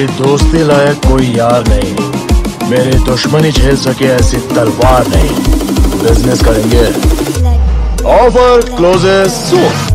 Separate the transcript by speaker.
Speaker 1: मेरी दोस्ती लायक कोई यार नहीं। मेरी दुश्मनी झेल सके ऐसी तलवार नहीं। बिज़नेस करेंगे। ऑफ़र क्लोजेस सून